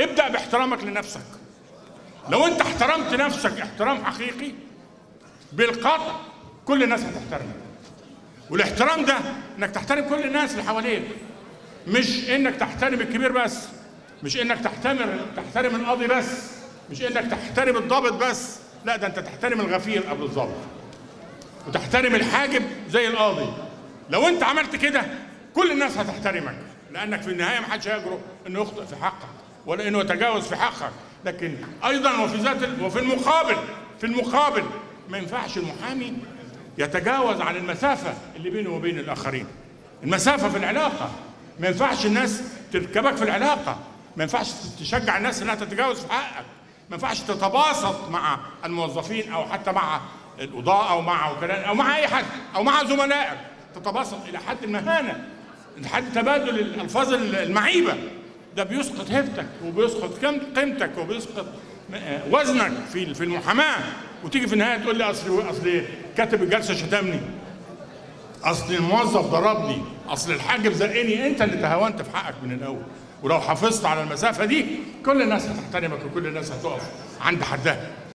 ابدأ باحترامك لنفسك. لو انت احترمت نفسك احترام حقيقي بالقطع كل الناس هتحترمك. والاحترام ده انك تحترم كل الناس اللي حواليك. مش انك تحترم الكبير بس مش انك تحترم تحترم القاضي بس مش انك تحترم الضابط بس. لا ده انت تحترم الغفير قبل الضابط. وتحترم الحاجب زي القاضي. لو انت عملت كده كل الناس هتحترمك. لأنك في النهاية ما حدش هيجرؤ إنه يخطئ في حقك. ولا انه يتجاوز في حقك. لكن أيضا وفي ذات وفي المقابل في المقابل ما ينفعش المحامي يتجاوز عن المسافة اللي بينه وبين الآخرين. المسافة في العلاقة. ما ينفعش الناس تركبك في العلاقة. ما ينفعش تشجع الناس إنها تتجاوز في حقك. ما ينفعش تتباسط مع الموظفين أو حتى مع القضاء أو مع وكلاء أو مع أي حد أو مع زملائك. تتباسط إلى حد المهانه لحد تبادل الألفاظ المعيبة. ده بيسقط هيبتك وبيسقط قيم- قيمتك وبيسقط وزنك في في المحاماة. وتيجي في النهاية تقول لي أصل أصل كاتب الجلسة شتمني. أصل الموظف ضربني. أصل الحاجب زقني. أنت اللي تهاونت في حقك من الأول. ولو حافظت على المسافة دي كل الناس هتحترمك وكل الناس هتقف عند حدها.